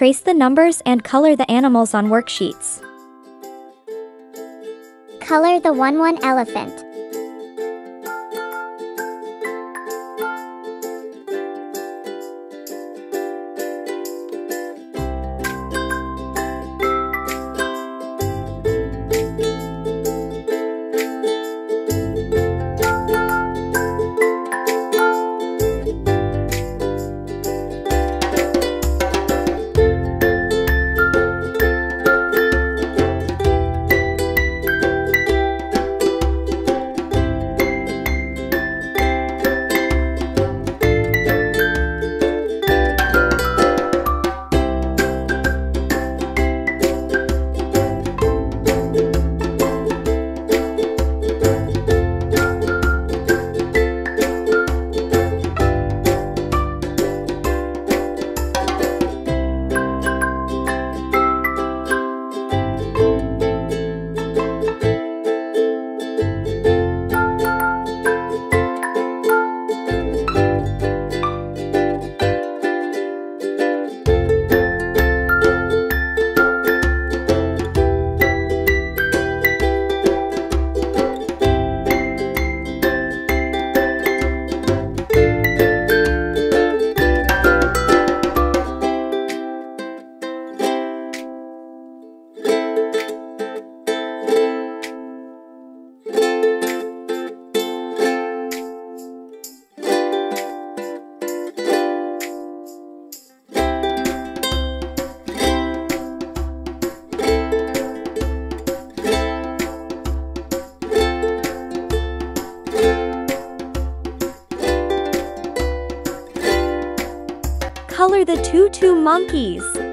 trace the numbers and color the animals on worksheets. Color the 1-1 elephant. Color the tutu monkeys.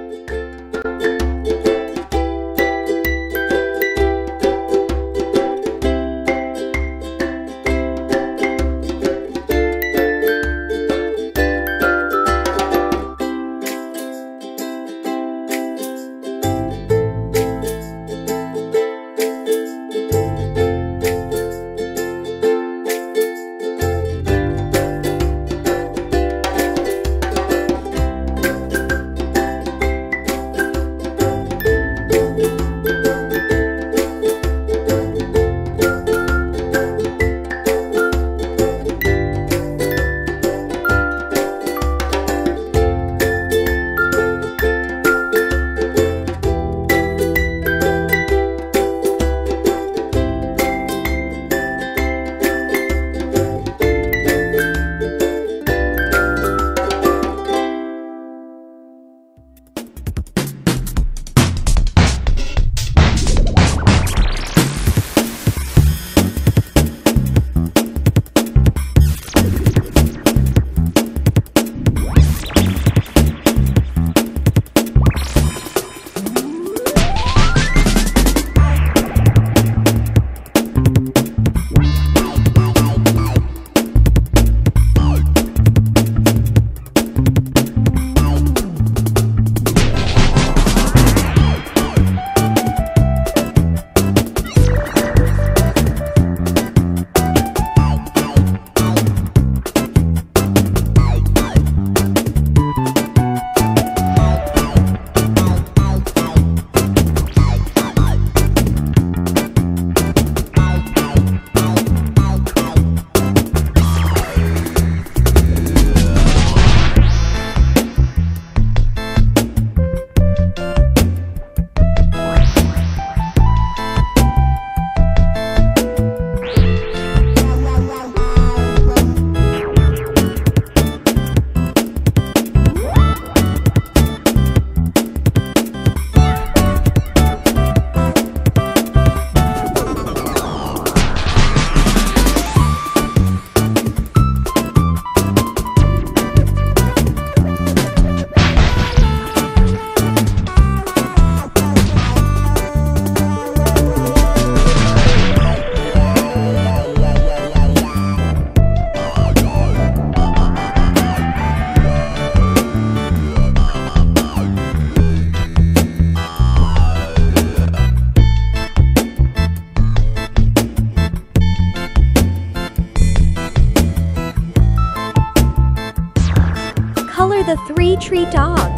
The three tree dogs.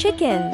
Chickens.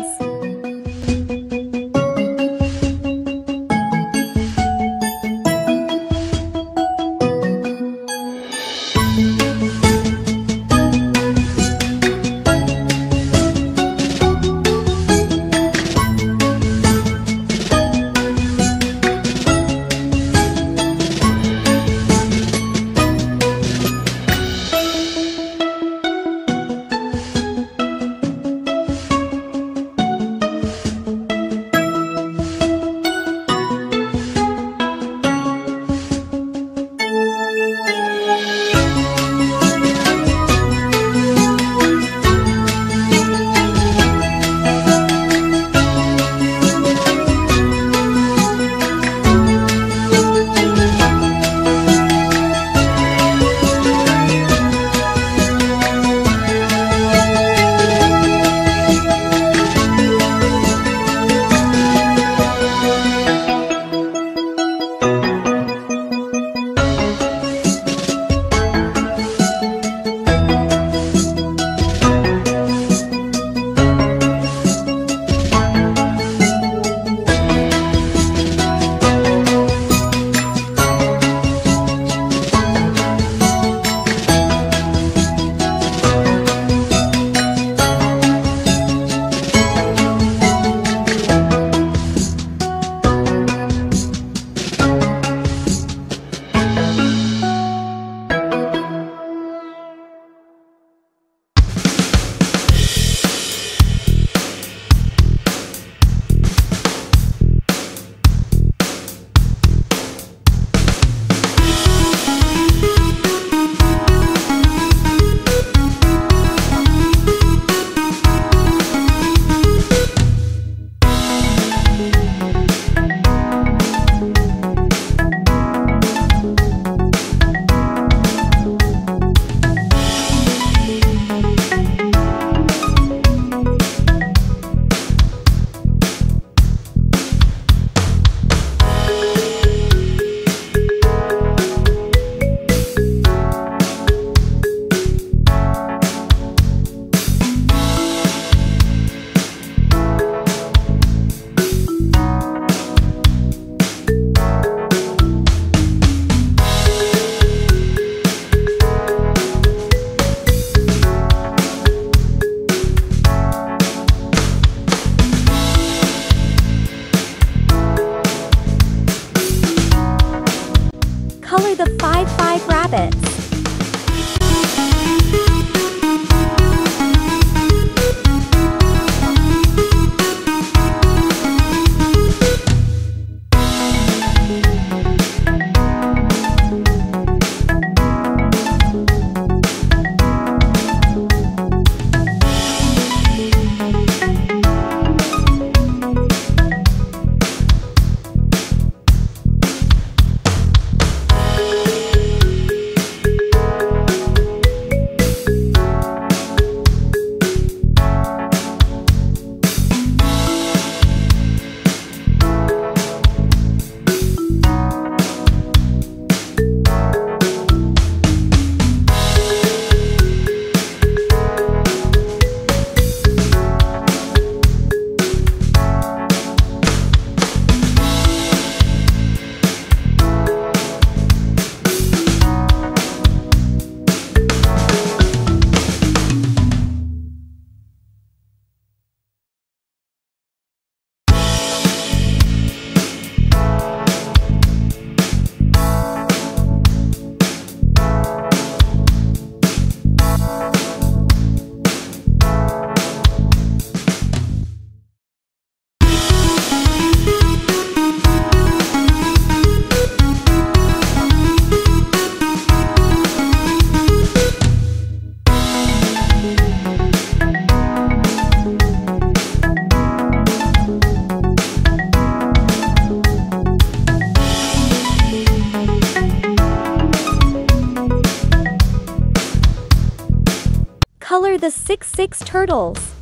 The 6-6 turtles.